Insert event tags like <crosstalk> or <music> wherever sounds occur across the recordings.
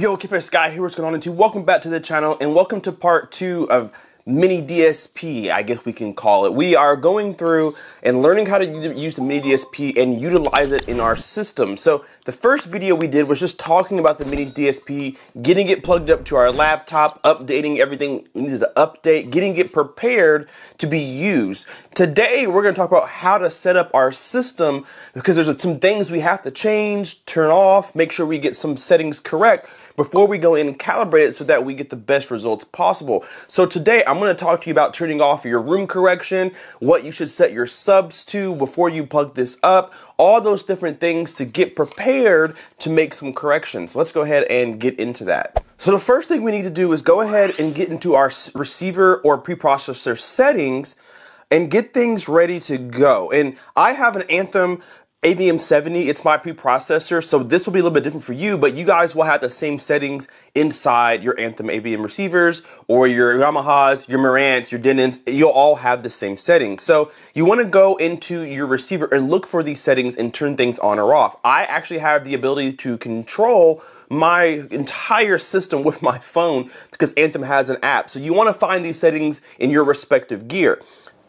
Yo, Kpaceguy here, what's going on into? Welcome back to the channel and welcome to part two of mini DSP, I guess we can call it. We are going through and learning how to use the mini DSP and utilize it in our system. So the first video we did was just talking about the mini DSP, getting it plugged up to our laptop, updating everything we to update, getting it prepared to be used. Today, we're going to talk about how to set up our system because there's some things we have to change, turn off, make sure we get some settings correct before we go in and calibrate it so that we get the best results possible. So today I'm going to talk to you about turning off your room correction, what you should set your subs to before you plug this up, all those different things to get prepared to make some corrections. Let's go ahead and get into that. So the first thing we need to do is go ahead and get into our receiver or preprocessor settings and get things ready to go. And I have an Anthem AVM70, it's my preprocessor, so this will be a little bit different for you, but you guys will have the same settings inside your Anthem AVM receivers or your Yamahas, your Marantz, your Denons, you'll all have the same settings. So you want to go into your receiver and look for these settings and turn things on or off. I actually have the ability to control my entire system with my phone because Anthem has an app. So you want to find these settings in your respective gear.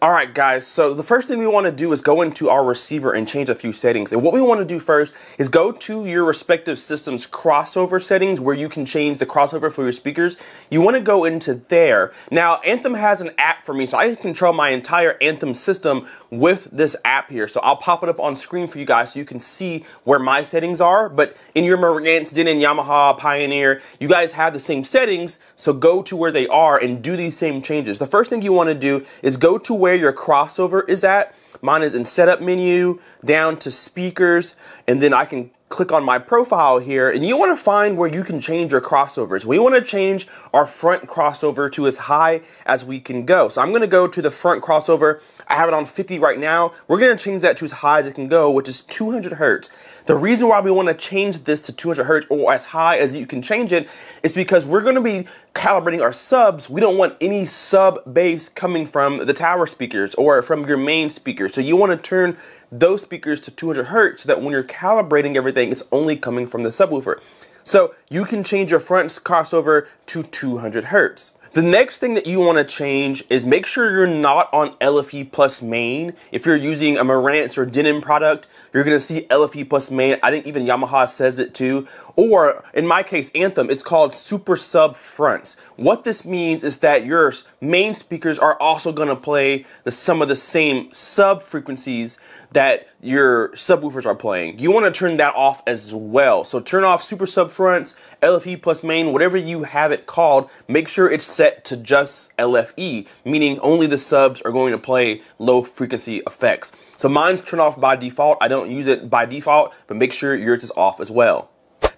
All right, guys, so the first thing we want to do is go into our receiver and change a few settings. And what we want to do first is go to your respective system's crossover settings where you can change the crossover for your speakers. You want to go into there. Now, Anthem has an app for me, so I can control my entire Anthem system with this app here. So I'll pop it up on screen for you guys so you can see where my settings are. But in your Marantz, Denon, Yamaha, Pioneer, you guys have the same settings. So go to where they are and do these same changes. The first thing you want to do is go to where your crossover is at. Mine is in setup menu, down to speakers, and then I can click on my profile here and you want to find where you can change your crossovers. We want to change our front crossover to as high as we can go. So I'm going to go to the front crossover. I have it on 50 right now. We're going to change that to as high as it can go, which is 200 hertz. The reason why we want to change this to 200 hertz or as high as you can change it is because we're going to be calibrating our subs. We don't want any sub bass coming from the tower speakers or from your main speaker. So you want to turn those speakers to 200 hertz so that when you're calibrating everything, it's only coming from the subwoofer. So you can change your front crossover to 200 hertz. The next thing that you want to change is make sure you're not on LFE plus main. If you're using a Marantz or Denon product, you're going to see LFE plus main. I think even Yamaha says it too. Or in my case, Anthem, it's called super sub fronts. What this means is that your main speakers are also going to play the, some of the same sub frequencies that your subwoofers are playing. You want to turn that off as well. So turn off super sub fronts, LFE plus main, whatever you have it called. Make sure it's set to just LFE, meaning only the subs are going to play low frequency effects. So mine's turned off by default. I don't use it by default, but make sure yours is off as well.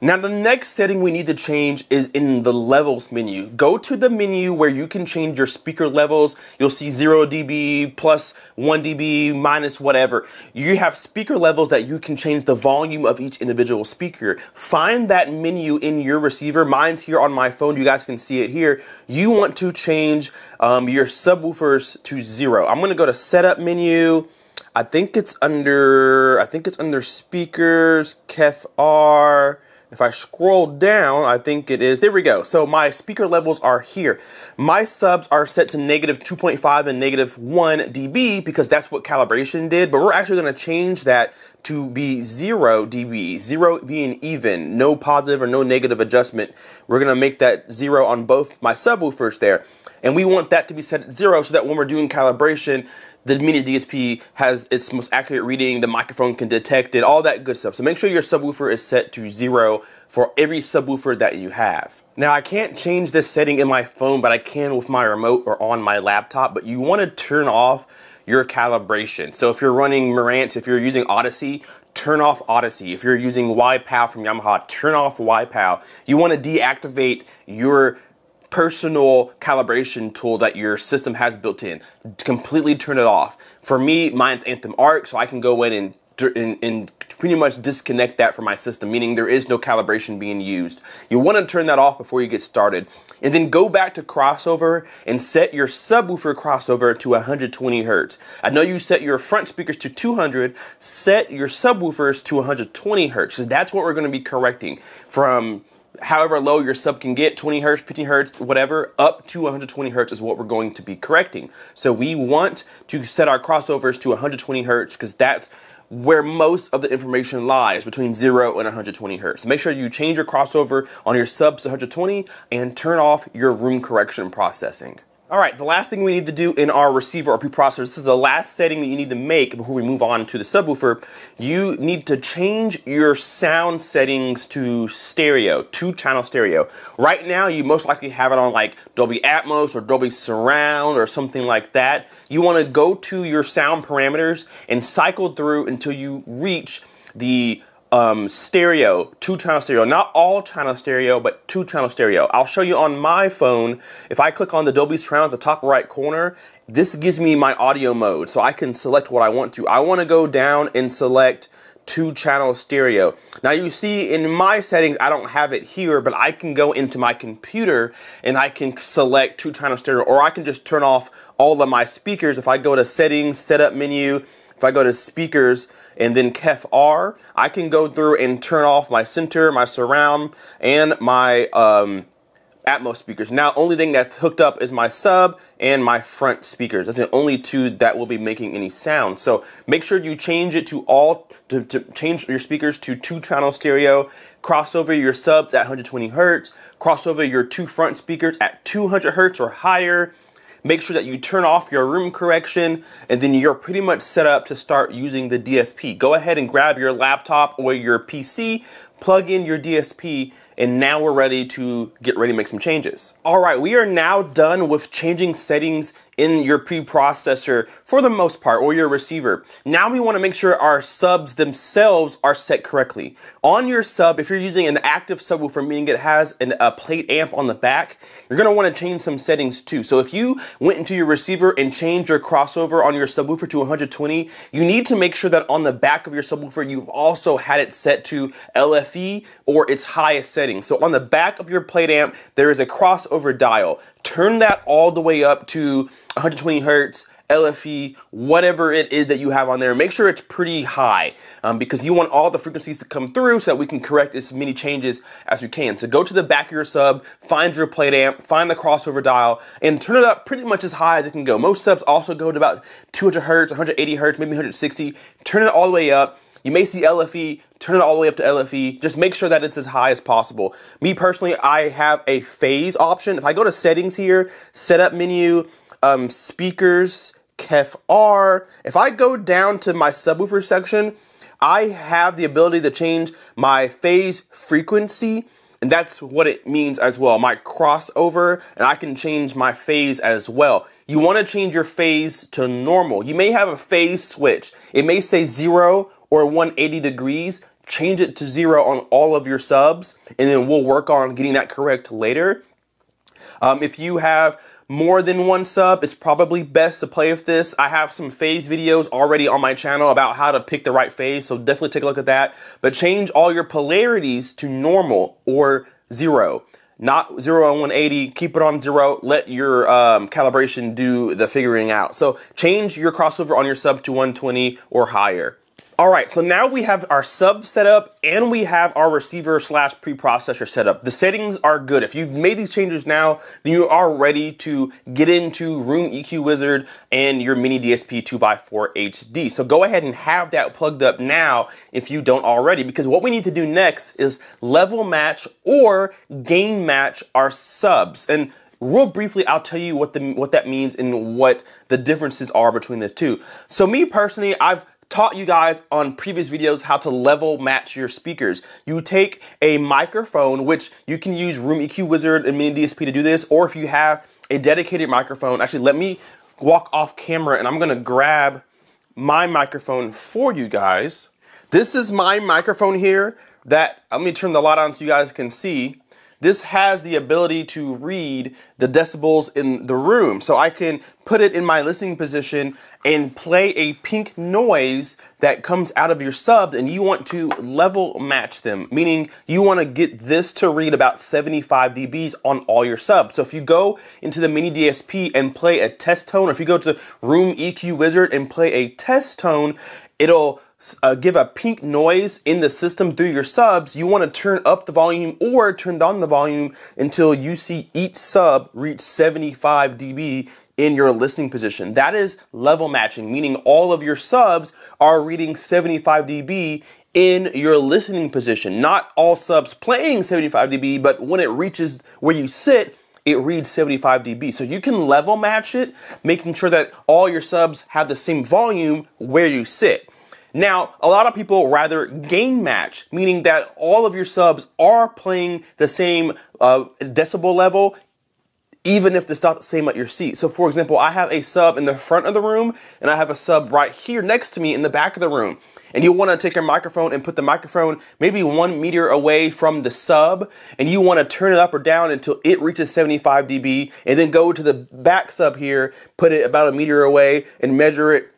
Now the next setting we need to change is in the levels menu. Go to the menu where you can change your speaker levels. You'll see 0 dB, plus 1 dB, minus whatever. You have speaker levels that you can change the volume of each individual speaker. Find that menu in your receiver. Mine's here on my phone. You guys can see it here. You want to change um, your subwoofers to 0. I'm going to go to setup menu. I think it's under, I think it's under speakers, KEF R. If I scroll down, I think it is, there we go. So my speaker levels are here. My subs are set to negative 2.5 and negative 1 dB because that's what calibration did, but we're actually gonna change that to be 0 dB, 0 being even, no positive or no negative adjustment. We're gonna make that 0 on both my subwoofers there. And we want that to be set at 0 so that when we're doing calibration, the mini DSP has its most accurate reading, the microphone can detect it, all that good stuff. So make sure your subwoofer is set to zero for every subwoofer that you have. Now I can't change this setting in my phone, but I can with my remote or on my laptop, but you wanna turn off your calibration. So if you're running Marantz, if you're using Odyssey, turn off Odyssey. If you're using YPAO from Yamaha, turn off YPAO. You wanna deactivate your personal calibration tool that your system has built in. Completely turn it off. For me, mine's Anthem Arc, so I can go in and and, and, pretty much disconnect that from my system, meaning there is no calibration being used. You want to turn that off before you get started. And then go back to crossover and set your subwoofer crossover to 120 hertz. I know you set your front speakers to 200, set your subwoofers to 120 hertz. So that's what we're going to be correcting from however low your sub can get 20 hertz 15 hertz whatever up to 120 hertz is what we're going to be correcting so we want to set our crossovers to 120 hertz because that's where most of the information lies between 0 and 120 hertz. Make sure you change your crossover on your subs to 120 and turn off your room correction processing. All right, the last thing we need to do in our receiver or preprocessor, this is the last setting that you need to make before we move on to the subwoofer. You need to change your sound settings to stereo, two channel stereo. Right now, you most likely have it on like Dolby Atmos or Dolby Surround or something like that. You want to go to your sound parameters and cycle through until you reach the um, stereo, two channel stereo, not all channel stereo, but two channel stereo. I'll show you on my phone. If I click on the Dolby Surround at the top right corner, this gives me my audio mode, so I can select what I want to. I want to go down and select two channel stereo. Now you see in my settings, I don't have it here, but I can go into my computer and I can select two channel stereo, or I can just turn off all of my speakers. If I go to settings, setup menu, if I go to speakers, and then KEF R, I can go through and turn off my center, my surround, and my um, Atmos speakers. Now, only thing that's hooked up is my sub and my front speakers. That's the only two that will be making any sound. So make sure you change it to all, to, to change your speakers to two channel stereo, cross over your subs at 120 hertz, cross over your two front speakers at 200 hertz or higher, Make sure that you turn off your room correction and then you're pretty much set up to start using the DSP. Go ahead and grab your laptop or your PC, plug in your DSP, and now we're ready to get ready to make some changes. All right, we are now done with changing settings in your preprocessor for the most part, or your receiver. Now we want to make sure our subs themselves are set correctly. On your sub, if you're using an active subwoofer, meaning it has an, a plate amp on the back, you're going to want to change some settings too. So if you went into your receiver and changed your crossover on your subwoofer to 120, you need to make sure that on the back of your subwoofer, you've also had it set to LFE or its highest setting. So on the back of your plate amp, there is a crossover dial turn that all the way up to 120 hertz, LFE, whatever it is that you have on there. Make sure it's pretty high um, because you want all the frequencies to come through so that we can correct as many changes as we can. So go to the back of your sub, find your plate amp, find the crossover dial, and turn it up pretty much as high as it can go. Most subs also go to about 200 hertz, 180 hertz, maybe 160. Turn it all the way up. You may see LFE, turn it all the way up to LFE. Just make sure that it's as high as possible. Me personally, I have a phase option. If I go to settings here, setup menu, um, speakers, KEF R, if I go down to my subwoofer section, I have the ability to change my phase frequency and that's what it means as well. My crossover, and I can change my phase as well. You want to change your phase to normal. You may have a phase switch. It may say zero or 180 degrees, change it to zero on all of your subs, and then we'll work on getting that correct later. Um, if you have more than one sub, it's probably best to play with this. I have some phase videos already on my channel about how to pick the right phase, so definitely take a look at that. But change all your polarities to normal or zero. Not zero on 180, keep it on zero, let your um, calibration do the figuring out. So change your crossover on your sub to 120 or higher. All right, so now we have our sub set up and we have our receiver slash preprocessor set up. The settings are good. If you've made these changes now, then you are ready to get into Room EQ Wizard and your Mini DSP 2x4 HD. So go ahead and have that plugged up now if you don't already, because what we need to do next is level match or gain match our subs. And real briefly, I'll tell you what the what that means and what the differences are between the two. So me personally, I've taught you guys on previous videos how to level match your speakers. You take a microphone, which you can use Room EQ Wizard and Mini DSP to do this, or if you have a dedicated microphone, actually let me walk off camera and I'm gonna grab my microphone for you guys. This is my microphone here that, let me turn the light on so you guys can see this has the ability to read the decibels in the room. So I can put it in my listening position and play a pink noise that comes out of your sub and you want to level match them, meaning you want to get this to read about 75 dBs on all your subs. So if you go into the mini DSP and play a test tone, or if you go to Room EQ Wizard and play a test tone, it'll uh, give a pink noise in the system through your subs, you want to turn up the volume or turn down the volume until you see each sub reach 75 dB in your listening position. That is level matching, meaning all of your subs are reading 75 dB in your listening position. Not all subs playing 75 dB, but when it reaches where you sit, it reads 75 dB. So you can level match it, making sure that all your subs have the same volume where you sit. Now, a lot of people rather gain match, meaning that all of your subs are playing the same uh, decibel level even if it's not the same at your seat. So for example, I have a sub in the front of the room and I have a sub right here next to me in the back of the room. And you want to take your microphone and put the microphone maybe one meter away from the sub and you want to turn it up or down until it reaches 75 dB and then go to the back sub here, put it about a meter away and measure it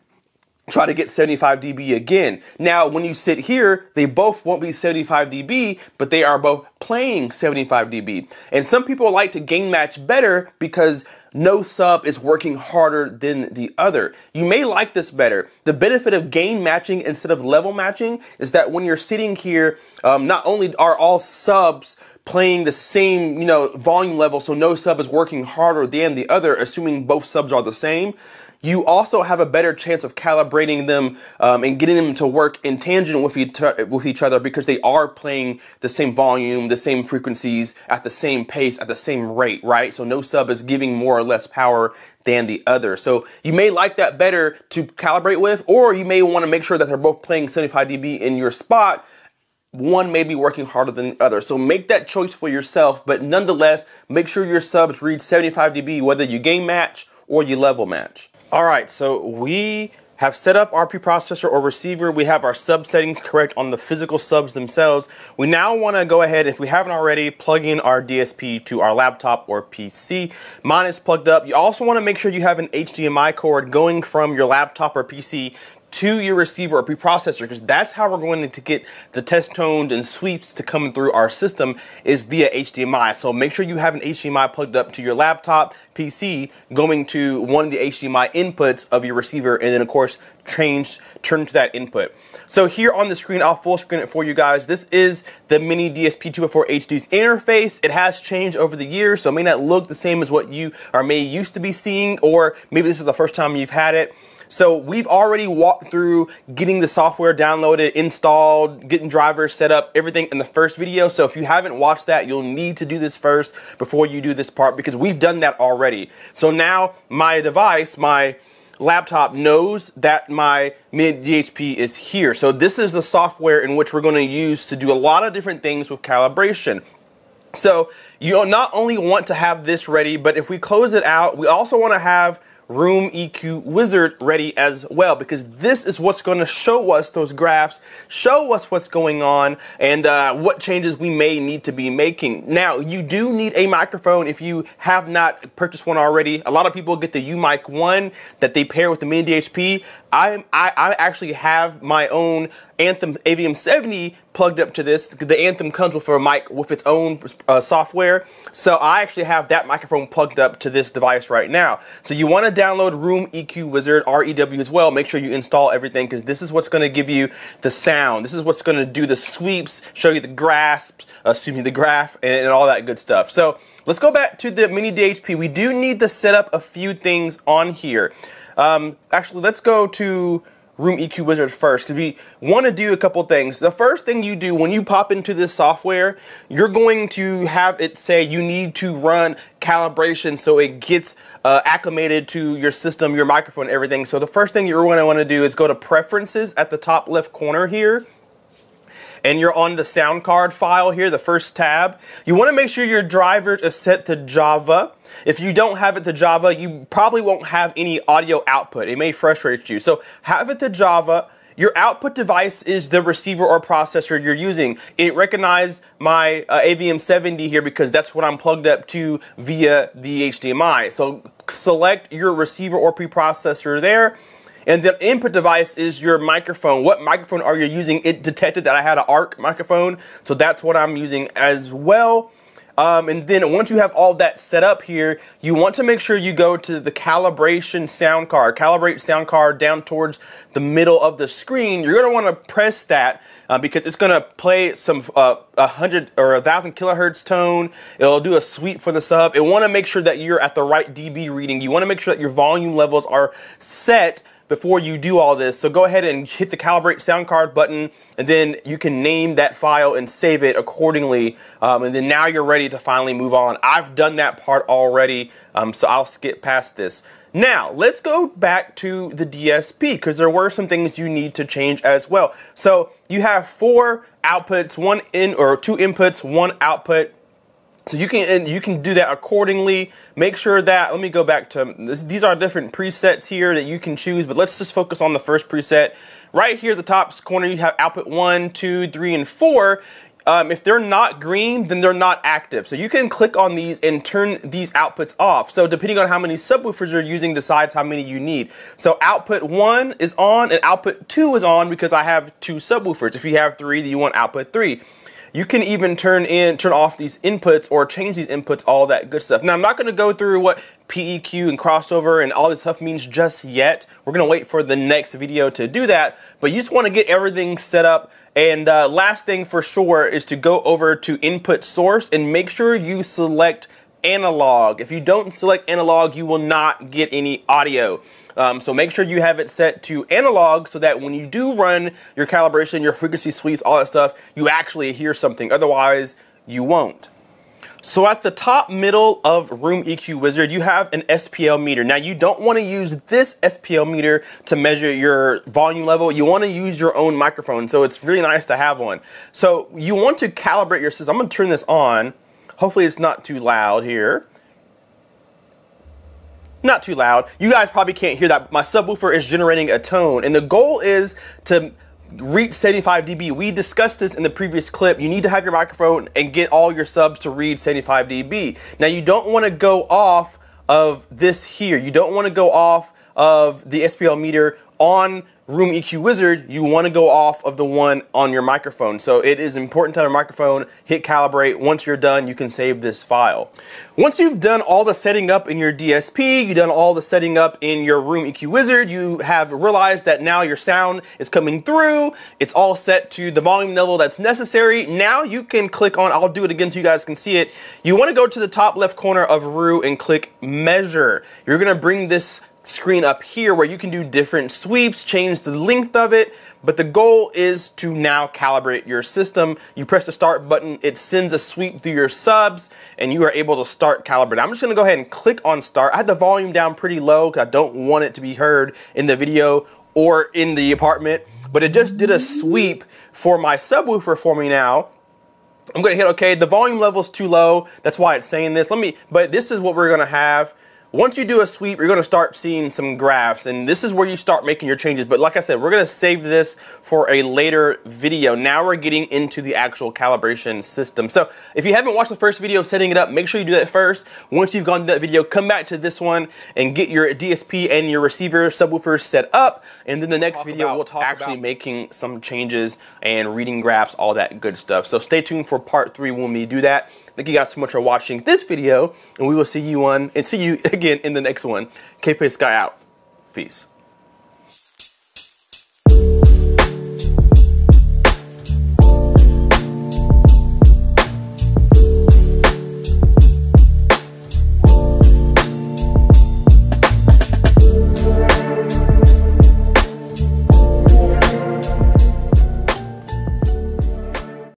try to get 75 dB again. Now, when you sit here, they both won't be 75 dB, but they are both playing 75 dB. And some people like to gain match better because no sub is working harder than the other. You may like this better. The benefit of gain matching instead of level matching is that when you're sitting here, um, not only are all subs playing the same, you know, volume level, so no sub is working harder than the other, assuming both subs are the same you also have a better chance of calibrating them um, and getting them to work in tangent with each, with each other because they are playing the same volume, the same frequencies at the same pace, at the same rate, right? So no sub is giving more or less power than the other. So you may like that better to calibrate with, or you may want to make sure that they're both playing 75 dB in your spot one may be working harder than the other. So make that choice for yourself, but nonetheless, make sure your subs read 75 dB, whether you gain match or you level match. All right, so we have set up our preprocessor or receiver. We have our sub settings correct on the physical subs themselves. We now want to go ahead, if we haven't already, plug in our DSP to our laptop or PC. Mine is plugged up. You also want to make sure you have an HDMI cord going from your laptop or PC to your receiver or preprocessor because that's how we're going to get the test tones and sweeps to come through our system is via HDMI. So make sure you have an HDMI plugged up to your laptop, PC, going to one of the HDMI inputs of your receiver and then of course change, turn to that input. So here on the screen, I'll full screen it for you guys. This is the Mini DSP204 HD's interface. It has changed over the years, so it may not look the same as what you are may used to be seeing, or maybe this is the first time you've had it. So we've already walked through getting the software downloaded, installed, getting drivers set up, everything in the first video. So if you haven't watched that, you'll need to do this first before you do this part because we've done that already. So now my device, my laptop knows that my mini DSP is here. So this is the software in which we're going to use to do a lot of different things with calibration. So you not only want to have this ready, but if we close it out, we also want to have Room EQ Wizard ready as well because this is what's going to show us those graphs, show us what's going on, and uh, what changes we may need to be making. Now, you do need a microphone if you have not purchased one already. A lot of people get the UMIK 1 that they pair with the Mini DSP. I, I, I actually have my own Anthem AVM 70 plugged up to this. The Anthem comes with a mic with its own uh, software. So I actually have that microphone plugged up to this device right now. So you want to download Room EQ Wizard REW as well. Make sure you install everything because this is what's going to give you the sound. This is what's going to do the sweeps, show you the grasps, uh, the graph, and, and all that good stuff. So let's go back to the mini DSP. We do need to set up a few things on here. Um, actually, let's go to Room EQ Wizard first because we want to do a couple things. The first thing you do when you pop into this software, you're going to have it say you need to run calibration so it gets uh, acclimated to your system, your microphone, everything. So the first thing you're going to want to do is go to Preferences at the top left corner here and you're on the sound card file here, the first tab, you want to make sure your driver is set to Java. If you don't have it to Java, you probably won't have any audio output. It may frustrate you. So have it to Java. Your output device is the receiver or processor you're using. It recognized my uh, AVM70 here because that's what I'm plugged up to via the HDMI. So select your receiver or preprocessor there and the input device is your microphone. What microphone are you using? It detected that I had an ARC microphone, so that's what I'm using as well. Um, and then once you have all that set up here, you want to make sure you go to the calibration sound card, calibrate sound card down towards the middle of the screen. You're going to want to press that uh, because it's going to play some uh, hundred or a thousand kilohertz tone. It'll do a sweep for the sub. It want to make sure that you're at the right dB reading. You want to make sure that your volume levels are set before you do all this. So go ahead and hit the calibrate sound card button and then you can name that file and save it accordingly. Um, and then now you're ready to finally move on. I've done that part already, um, so I'll skip past this. Now, let's go back to the DSP because there were some things you need to change as well. So you have four outputs, one in or two inputs, one output. So you can and you can do that accordingly. Make sure that let me go back to this, these are different presets here that you can choose, but let's just focus on the first preset. Right here at the top corner, you have output one, two, three, and four. Um, if they're not green, then they're not active. So you can click on these and turn these outputs off. So depending on how many subwoofers you're using decides how many you need. So output one is on and output two is on because I have two subwoofers. If you have three, then you want output three. You can even turn in, turn off these inputs or change these inputs, all that good stuff. Now, I'm not going to go through what PEQ and crossover and all this stuff means just yet. We're going to wait for the next video to do that, but you just want to get everything set up. And uh, last thing for sure is to go over to input source and make sure you select analog. If you don't select analog, you will not get any audio. Um, so make sure you have it set to analog so that when you do run your calibration, your frequency sweeps, all that stuff, you actually hear something. Otherwise, you won't. So at the top middle of Room EQ Wizard, you have an SPL meter. Now you don't want to use this SPL meter to measure your volume level. You want to use your own microphone. So it's really nice to have one. So you want to calibrate your system. I'm going to turn this on. Hopefully it's not too loud here not too loud. You guys probably can't hear that. My subwoofer is generating a tone, and the goal is to reach 75 dB. We discussed this in the previous clip. You need to have your microphone and get all your subs to read 75 dB. Now, you don't want to go off of this here. You don't want to go off of the SPL meter on Room EQ Wizard, you want to go off of the one on your microphone. So it is important to have a microphone, hit calibrate. Once you're done, you can save this file. Once you've done all the setting up in your DSP, you've done all the setting up in your Room EQ Wizard, you have realized that now your sound is coming through. It's all set to the volume level that's necessary. Now you can click on, I'll do it again so you guys can see it. You want to go to the top left corner of Rue and click measure. You're going to bring this screen up here where you can do different sweeps, change the length of it, but the goal is to now calibrate your system. You press the start button, it sends a sweep through your subs, and you are able to start calibrating. I'm just gonna go ahead and click on start. I had the volume down pretty low because I don't want it to be heard in the video or in the apartment, but it just did a sweep for my subwoofer for me now. I'm gonna hit okay. The volume level is too low. That's why it's saying this. Let me, but this is what we're gonna have. Once you do a sweep, you're going to start seeing some graphs, and this is where you start making your changes. But like I said, we're going to save this for a later video. Now we're getting into the actual calibration system. So if you haven't watched the first video setting it up, make sure you do that first. Once you've gone to that video, come back to this one and get your DSP and your receiver subwoofers set up. And then the next talk video, about, we'll talk about actually about making some changes and reading graphs, all that good stuff. So stay tuned for part three when we do that. Thank you guys so much for watching this video, and we will see you on and see you <laughs> again in the next one. Kpaceguy out. Peace.